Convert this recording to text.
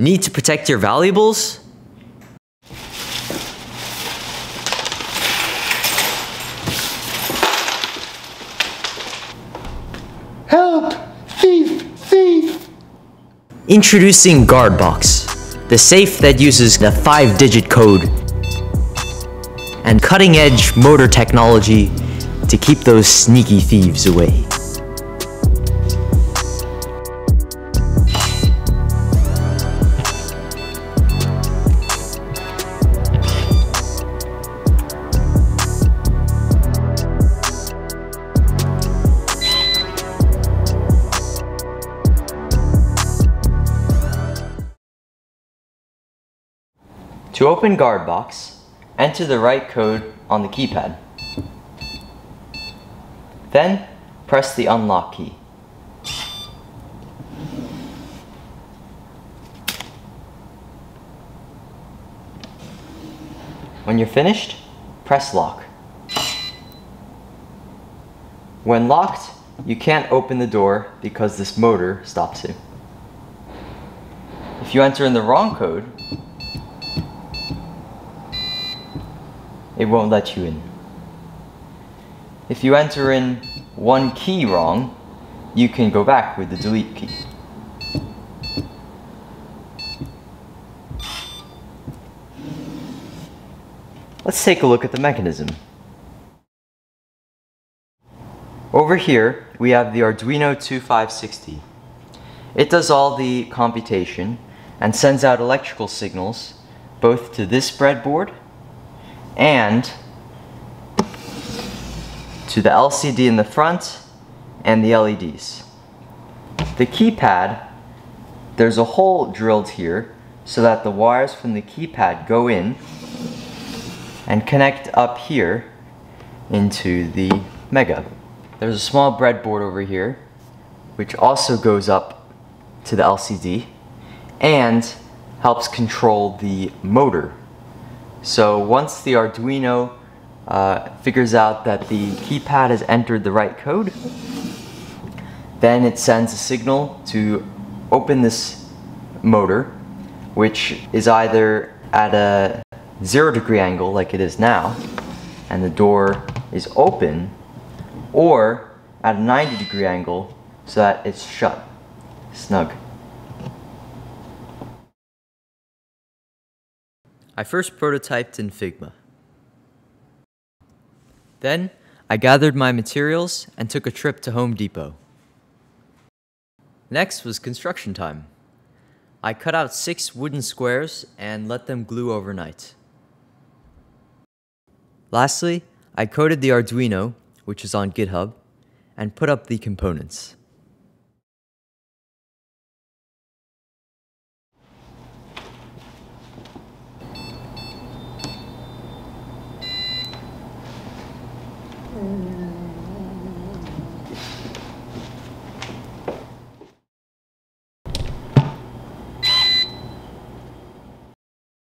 Need to protect your valuables? Help! Thief! Thief! Introducing GuardBox, the safe that uses the 5-digit code and cutting-edge motor technology to keep those sneaky thieves away. To open GuardBox, enter the right code on the keypad. Then, press the unlock key. When you're finished, press lock. When locked, you can't open the door because this motor stops you. If you enter in the wrong code, it won't let you in. If you enter in one key wrong, you can go back with the delete key. Let's take a look at the mechanism. Over here, we have the Arduino 2560. It does all the computation and sends out electrical signals both to this breadboard and to the LCD in the front and the LEDs. The keypad, there's a hole drilled here so that the wires from the keypad go in and connect up here into the Mega. There's a small breadboard over here which also goes up to the LCD and helps control the motor so once the Arduino uh, figures out that the keypad has entered the right code, then it sends a signal to open this motor, which is either at a zero degree angle like it is now, and the door is open, or at a 90 degree angle so that it's shut, snug. I first prototyped in Figma. Then, I gathered my materials and took a trip to Home Depot. Next was construction time. I cut out six wooden squares and let them glue overnight. Lastly, I coded the Arduino, which is on GitHub, and put up the components. Mm-hmm.